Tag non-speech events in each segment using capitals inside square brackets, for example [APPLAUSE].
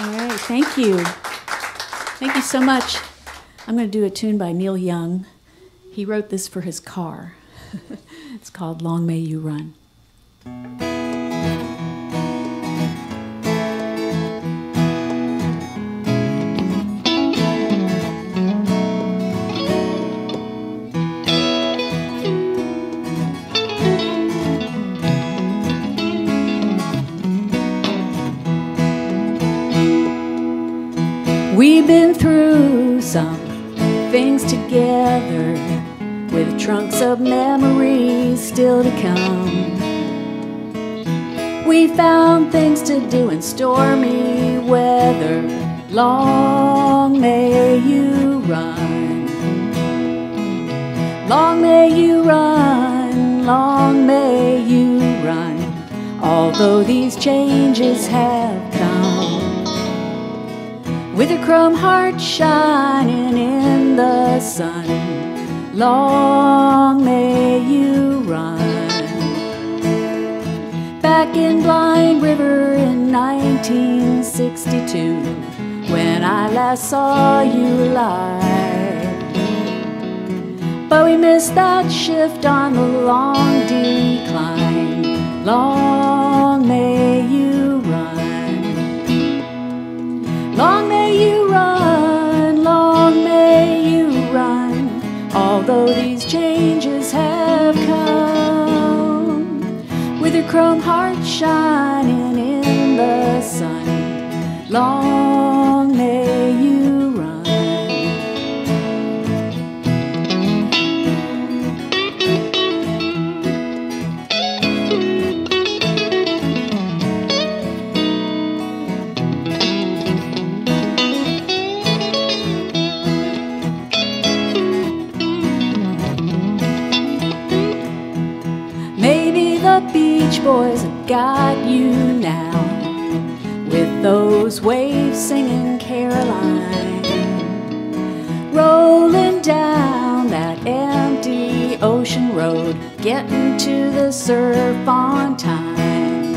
All right, thank you. Thank you so much. I'm going to do a tune by Neil Young. He wrote this for his car. [LAUGHS] it's called Long May You Run. We've been through some things together with trunks of memories still to come. We found things to do in stormy weather. Long may you run. Long may you run. Long may you run. Although these changes have come with a chrome heart shining in the sun. Long may you run. Back in Blind River in 1962, when I last saw you live. But we missed that shift on the long decline. Long although these changes have come. With your chrome heart shining in the sun, long Boys have got you now. With those waves singing Caroline, rolling down that empty ocean road, getting to the surf on time.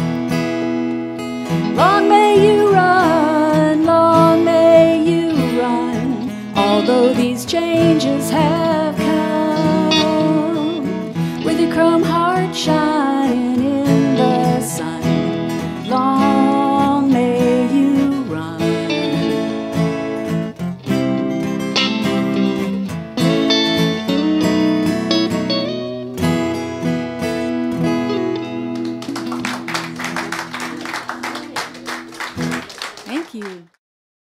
Long may you run, long may you run, although these changes have come. With your chrome heart shining you.